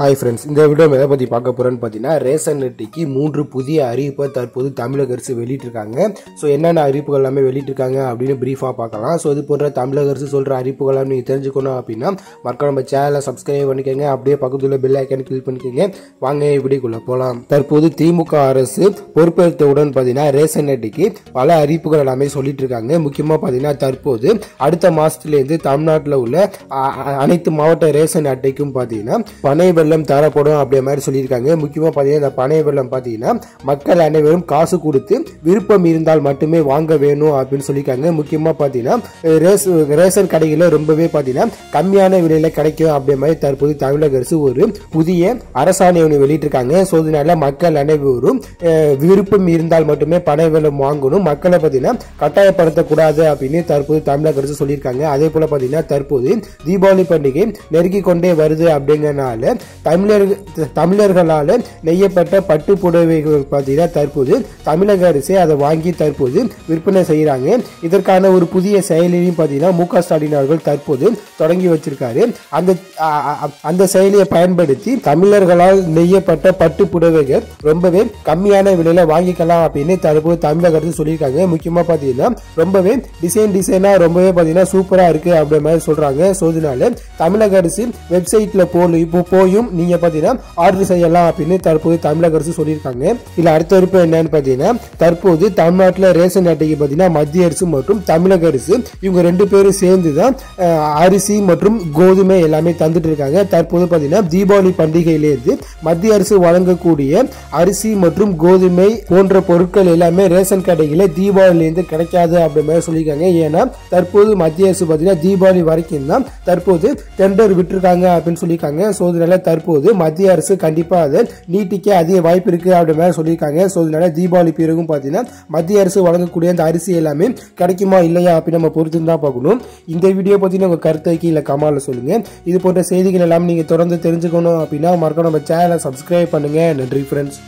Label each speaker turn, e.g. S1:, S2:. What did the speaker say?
S1: Hi friends இந்த video எதை பற்றி பார்க்க போகிறோன்னு பார்த்தீங்கன்னா ரேஷன் அட்டைக்கு மூன்று புதிய அறிவிப்பை தற்போது தமிழக அரசு வெளியிட்டிருக்காங்க. ஸோ என்னென்ன அறிவிப்புகள் எல்லாமே வெளியிட்டிருக்காங்க அப்படின்னு ப்ரீஃபாக பார்க்கலாம். ஸோ இது போன்ற தமிழக அரசு சொல்கிற அறிவிப்புகள்லாம் நீங்கள் தெரிஞ்சுக்கணும் அப்படின்னா மக்கள் நம்ம சேனலை சப்ஸ்கிரைப் பண்ணிக்கோங்க. அப்படியே பக்கத்தில் பெல் ஐக்கன் கிளிக் பண்ணிக்கோங்க. வாங்க இப்படிக்குள்ளே போகலாம் தற்போது திமுக அரசு பொறுப்பேற்றவுடன் பார்த்தீங்கன்னா ரேஷன் அட்டைக்கு பல அறிவிப்புகள் எல்லாமே சொல்லிட்டு இருக்காங்க முக்கியமாக பார்த்தீங்கன்னா தற்போது அடுத்த மாதத்துலேருந்து தமிழ்நாட்டில் உள்ள அ- அனைத்து மாவட்ட ரேஷன் அட்டைக்கும் பார்த்தீங்கன்னா பனை வெள்ளம் தரப்படும் அப்படிய மாதிரி சொல்லியிருக்காங்க. முக்கியமாக பார்த்தீங்கன்னா இந்த பனை வெள்ளம் பார்த்தீங்கன்னா மக்கள் அனைவரும் காசு கொடுத்து விருப்பம் இருந்தால் மட்டுமே வாங்க வேணும் அப்படின்னு சொல்லியிருக்காங்க. முக்கியமாக பார்த்தீங்கன்னா ரேஸ் ரேஷன் கடைகளில் ரொம்பவே பார்த்தீங்கன்னா கம்மியான விலையில் கிடைக்கும் அப்படிய மாதிரி தற்போது தமிழக அரசு ஒரு புதிய அரசாணை ஒன்று வெளியிட்டிருக்காங்க. ஸோ இதனால மக்கள் அனைவரும் விருப்பம் இருந்தால் மட்டுமே பனை வெள்ளம் வாங்கணும். மக்களை பார்த்தீங்கன்னா கட்டாயப்படுத்தக்கூடாது அப்படின்னு தற்போது தமிழக அரசு சொல்லியிருக்காங்க. அதே போல் பார்த்தீங்கன்னா தற்போது தீபாவளி பண்டிகை நெருங்கி கொண்டே வருது அப்படிங்கறனால தமிழர் தமிழர்களால் நெய்யப்பட்ட பட்டு புடவைகள் பார்த்தீங்கன்னா தற்போது தமிழக அரசே அதை வாங்கி தற்போது விற்பனை செய்கிறாங்க. இதற்கான ஒரு புதிய செயலியும் பார்த்தீங்கன்னா மு க ஸ்டாலின் அவர்கள் தற்போது தொடங்கி வச்சிருக்காரு. அந்த அந்த செயலியை பயன்படுத்தி தமிழர்களால் நெய்யப்பட்ட பட்டு புடவைகள் ரொம்பவே கம்மியான விலையில் வாங்கிக்கலாம் அப்படின்னு தற்போது தமிழக அரசு சொல்லியிருக்காங்க. முக்கியமாக பார்த்தீங்கன்னா ரொம்பவே டிசைன் டிசைனாக ரொம்பவே பார்த்தீங்கன்னா சூப்பராக இருக்குது அப்படின்ற மாதிரி சொல்கிறாங்க ஸோ இதனால தமிழக அரசு வெப்சைட்டில் போல இப்போ போயும் நீங்க பார்த்தீங்கன்னா ஆர்டர் செய்யலாம் அப்படின்னு தற்போது தமிழக அரசு சொல்லியிருக்காங்க. இதுல அடுத்த விருப்பம் என்னன்னு பார்த்தீங்கன்னா தற்போது தமிழ்நாட்டில் ரேஷன் அட்டைக்கு பார்த்தீங்கன்னா மத்திய அரசு மற்றும் தமிழக அரசு இவங்க ரெண்டு பேரும் சேர்ந்து தான் அரிசி மற்றும் கோதுமை எல்லாமே தந்துட்டு இருக்காங்க தற்போது பார்த்தீங்கன்னா தீபாவளி பண்டிகையிலேருந்து மத்திய அரசு வழங்கக்கூடிய அரிசி மற்றும் கோதுமை போன்ற பொருட்கள் எல்லாமே ரேஷன் கடைகளில் தீபாவளியிலேருந்து கிடைக்காது அப்படி மாதிரி சொல்லியிருக்காங்க. ஏன்னா தற்போது மத்திய அரசு பார்த்தீங்கன்னா தீபாவளி வரைக்கும் தான் தற்போது டெண்டர் விட்டுருக்காங்க அப்படின்னு சொல்லியிருக்காங்க. ஸோ இதனால தற்போது மத்திய அரசு கண்டிப்பாக அதை நீட்டிக்க அதிக வாய்ப்பு இருக்குது அப்படின்னு மாதிரி சொல்லியிருக்காங்க. ஸோ இதனால தீபாவளி பிறகும் பார்த்தீங்கன்னா மத்திய அரசு வழங்கக்கூடிய அந்த அரிசி எல்லாமே கிடைக்குமா இல்லையா அப்படின்னு நம்ம பொறுத்து தான் பார்க்கணும். இந்த வீடியோ பற்றின உங்கள் கருத்தை கீழே கமாலில் சொல்லுங்கள் இது போன்ற செய்திகள் எல்லாமே நீங்கள் தொடர்ந்து தெரிஞ்சுக்கணும் அப்படின்னா மறக்காம நம்ம சேனலை சப்ஸ்கிரைப் பண்ணுங்க. நன்றி ஃப்ரெண்ட்ஸ்